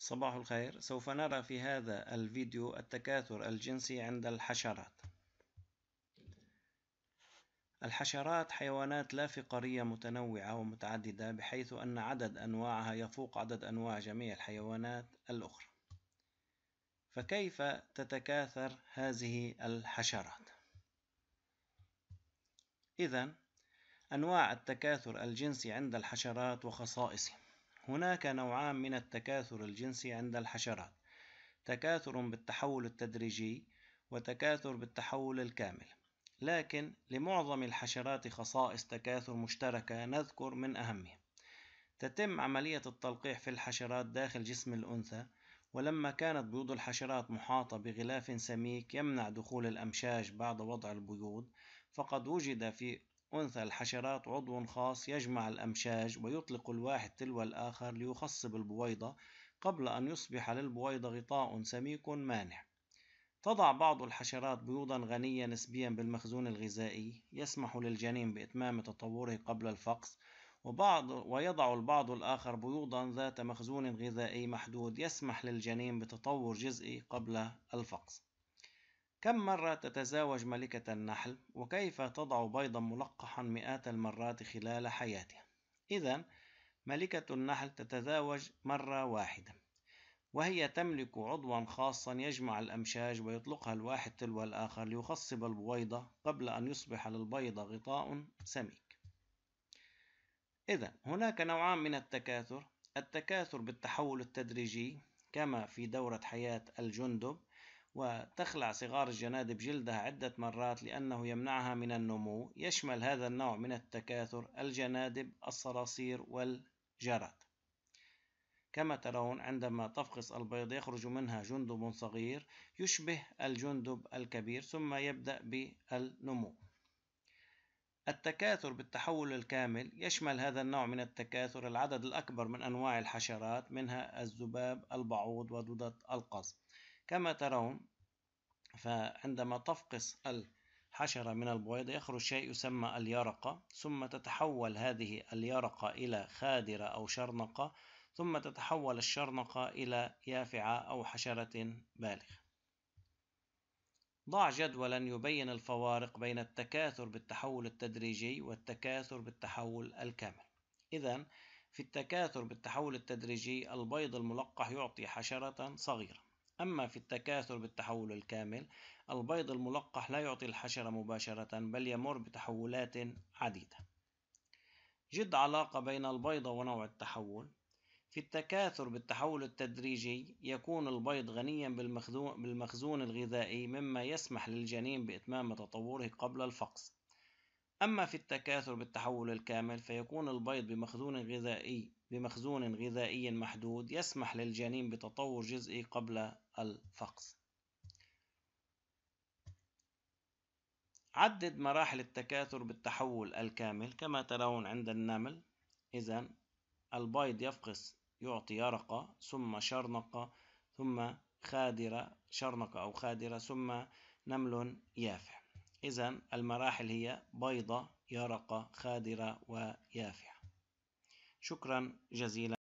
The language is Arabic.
صباح الخير. سوف نرى في هذا الفيديو التكاثر الجنسي عند الحشرات. الحشرات حيوانات لا فقارية متنوعة ومتعددة بحيث أن عدد أنواعها يفوق عدد أنواع جميع الحيوانات الأخرى. فكيف تتكاثر هذه الحشرات؟ إذا أنواع التكاثر الجنسي عند الحشرات وخصائصه هناك نوعان من التكاثر الجنسي عند الحشرات تكاثر بالتحول التدريجي وتكاثر بالتحول الكامل. لكن لمعظم الحشرات خصائص تكاثر مشتركة نذكر من أهمها. تتم عملية التلقيح في الحشرات داخل جسم الأنثى ولما كانت بيوض الحشرات محاطة بغلاف سميك يمنع دخول الأمشاج بعد وضع البيوض فقد وجد في أنثى الحشرات عضو خاص يجمع الأمشاج ويطلق الواحد تلو الآخر ليخصب البويضة قبل أن يصبح للبويضة غطاء سميك مانع. تضع بعض الحشرات بيوضا غنية نسبيا بالمخزون الغذائي يسمح للجنين بإتمام تطوره قبل الفقس وبعض ويضع البعض الآخر بيوضا ذات مخزون غذائي محدود يسمح للجنين بتطور جزئي قبل الفقس. كم مرة تتزاوج ملكة النحل؟ وكيف تضع بيضا ملقحا مئات المرات خلال حياتها؟ إذا ملكة النحل تتزاوج مرة واحدة وهي تملك عضوا خاصا يجمع الأمشاج ويطلقها الواحد تلو الآخر ليخصب البويضة قبل أن يصبح للبيضة غطاء سميك. إذا هناك نوعان من التكاثر التكاثر بالتحول التدريجي كما في دورة حياة الجندب وتخلع صغار الجنادب جلدها عدة مرات لأنه يمنعها من النمو. يشمل هذا النوع من التكاثر الجنادب الصراصير والجراد. كما ترون عندما تفقس البيض يخرج منها جندب صغير يشبه الجندب الكبير ثم يبدأ بالنمو. التكاثر بالتحول الكامل يشمل هذا النوع من التكاثر العدد الأكبر من أنواع الحشرات منها الذباب البعوض ودودة القصب كما ترون فعندما تفقس الحشرة من البويضة يخرج شيء يسمى اليرقة ثم تتحول هذه اليرقة إلى خادرة أو شرنقة ثم تتحول الشرنقة إلى يافعة أو حشرة بالغة. ضع جدولا يبين الفوارق بين التكاثر بالتحول التدريجي والتكاثر بالتحول الكامل. إذا في التكاثر بالتحول التدريجي البيض الملقح يعطي حشرة صغيرة. أما في التكاثر بالتحول الكامل البيض الملقح لا يعطي الحشرة مباشرة بل يمر بتحولات عديدة. جد علاقة بين البيضة ونوع التحول. في التكاثر بالتحول التدريجي يكون البيض غنيا بالمخزون الغذائي مما يسمح للجنين بإتمام تطوره قبل الفقس. أما في التكاثر بالتحول الكامل فيكون البيض بمخزون غذائي بمخزون غذائي محدود يسمح للجنين بتطور جزئي قبل الفقس. عدد مراحل التكاثر بالتحول الكامل كما ترون عند النمل. إذا البيض يفقس يعطي يرقة ثم شرنقة ثم خادرة شرنقة أو خادرة ثم نمل يافع. إذا المراحل هي بيضة يرقة خادرة ويافعة. شكرا جزيلا.